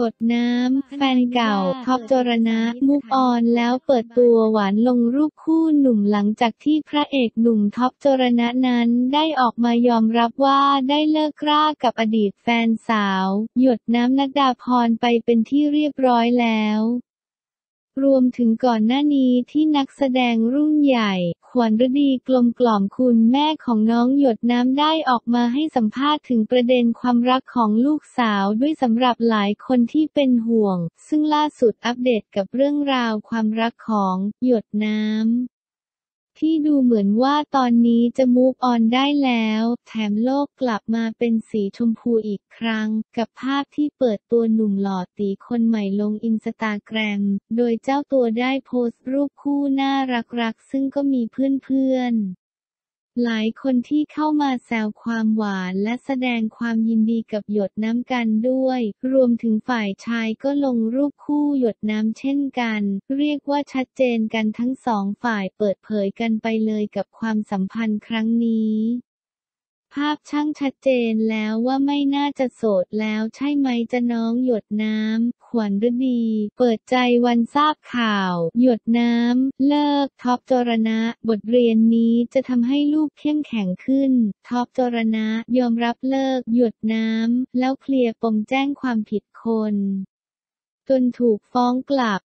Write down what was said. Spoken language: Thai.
หยดน้ำ แฟนเก่าท็อปจรณ move on แล้วเปิดตัวหวานลงรูปคู่หนุ่มหลังจากที่พระเอกหนุ่มท็อปจรณนั้นได้ออกมายอมรับว่าได้เลิกรากับอดีตแฟนสาว หยดน้ำนัดดาพรไปเป็นที่เรียบร้อยแล้ว รวมถึงก่อนหน้านี้ที่นักแสดงรุ่นใหญ่ ขวัญฤดีกลมกล่อมคุณแม่ของน้องหยดน้ำได้ออกมาให้สัมภาษณ์ถึงประเด็นความรักของลูกสาวด้วยสำหรับหลายคนที่เป็นห่วง ซึ่งล่าสุดอัปเดตกับเรื่องราวความรักของหยดน้ำ ที่ดูเหมือนว่าตอนนี้จะมูฟออนได้แล้ว แถมโลกกลับมาเป็นสีชมพูอีกครั้ง กับภาพที่เปิดตัวหนุ่มหล่อตีคนใหม่ลงอินสตาแกรม โดยเจ้าตัวได้โพสต์รูปคู่น่ารักๆ ซึ่งก็มีเพื่อนๆ หลายคนที่เข้ามาแซวความหวานและแสดงความยินดีกับหยดน้ำกันด้วย รวมถึงฝ่ายชายก็ลงรูปคู่หยดน้ำเช่นกัน เรียกว่าชัดเจนกันทั้งสองฝ่ายเปิดเผยกันไปเลยกับความสัมพันธ์ครั้งนี้ ภาพช่างชัดเจนแล้วว่าไม่น่าจะโสดแล้วใช่ไหมจะน้องหยดน้ำ ขวัญฤดี เปิดใจวันทราบข่าว หยดน้ำ เลิก ท็อปจรณะ บทเรียนนี้จะทำให้ลูกเข้มแข็งขึ้น ท็อปจรณะ ยอมรับเลิก หยดน้ำ แล้วเคลียร์ปมแจ้งความผิดคน จนถูกฟ้องกลับ